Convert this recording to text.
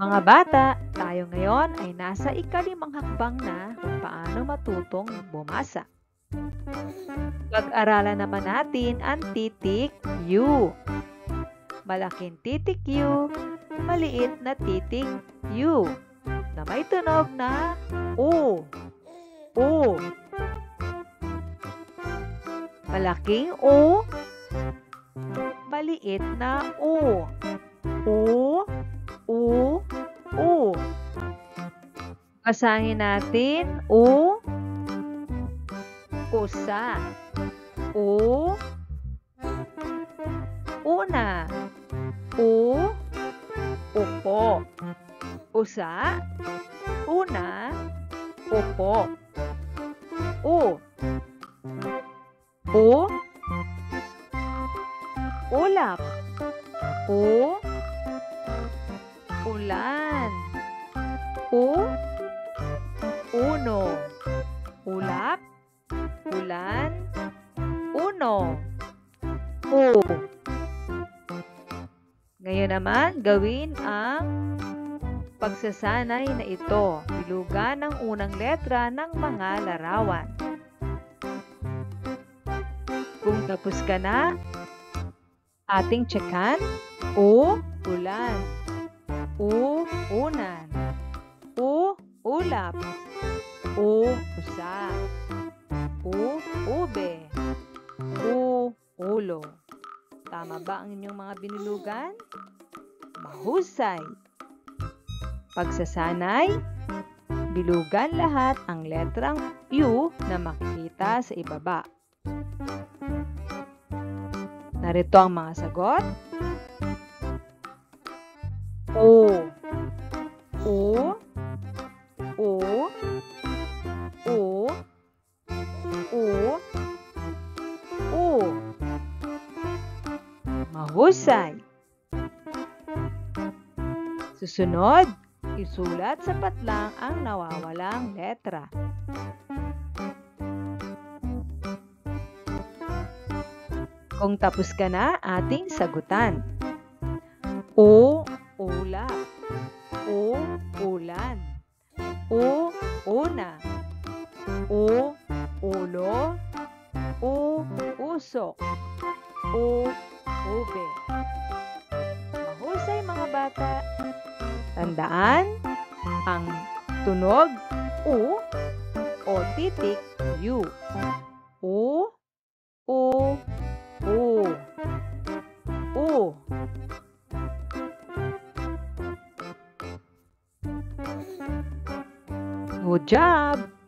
Mga bata, tayo ngayon ay nasa ikalimang hakbang na paano matutong bumasa. Pag-aralan naman natin ang titik U. Malaking titik U, maliit na titik U na may tunog na U. U. Malaking U, maliit na. U, U, U. Basahin natin U, usa. U, una. U, upo. Usa, una, upo. U, U, ulap. U, ulan. U, uno. Ulap, ulan, uno. U. Ngayon naman, gawin ang pagsasanay na ito. Bilugan ang unang letra ng mga larawan. Kung tapos ka na, ating tsekan. U, ulan. U, unan. Ulap. U, usa. U, ube. U, ulo. Tama ba ang inyong mga binulugan? Mahusay. Pagsasanay, bilugan lahat ang letrang U na makikita sa ibaba. Narito ang mga sagot. O. O. O. O. Mahusay. Susunod, isulat sa patlang ang nawawalang letra. Kung tapos ka na, ating sagutan. O, ulap. O, ulan. O, una. O, ulo. O, usok. O, ube. Mahusay mga bata. Tandaan, ang tunog U o titik U. U, U, U. U. Good job!